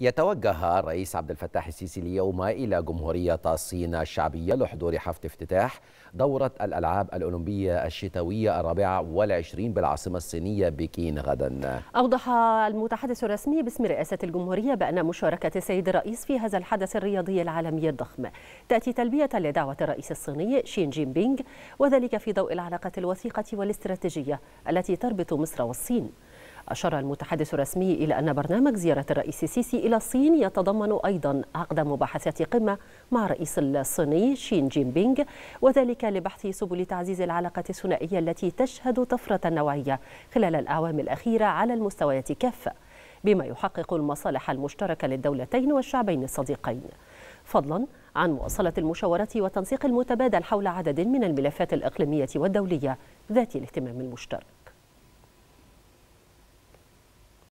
يتوجه الرئيس عبد الفتاح السيسي اليوم إلى جمهورية الصين الشعبية لحضور حفل افتتاح دورة الألعاب الأولمبية الشتوية الرابعة والعشرين بالعاصمة الصينية بكين غدا. أوضح المتحدث الرسمي باسم رئاسة الجمهورية بأن مشاركة السيد الرئيس في هذا الحدث الرياضي العالمي الضخم. تأتي تلبية لدعوة الرئيس الصيني شين جين بينغ وذلك في ضوء العلاقة الوثيقة والاستراتيجية التي تربط مصر والصين. أشار المتحدث الرسمي إلى أن برنامج زيارة الرئيس السيسي إلى الصين يتضمن أيضا عقد مباحثات قمة مع الرئيس الصيني شين جين بينغ وذلك لبحث سبل تعزيز العلاقة الثنائية التي تشهد طفرة نوعية خلال الأعوام الأخيرة على المستويات كافة بما يحقق المصالح المشتركة للدولتين والشعبين الصديقين. فضلا عن مواصلة المشاورات والتنسيق المتبادل حول عدد من الملفات الإقليمية والدولية ذات الاهتمام المشترك.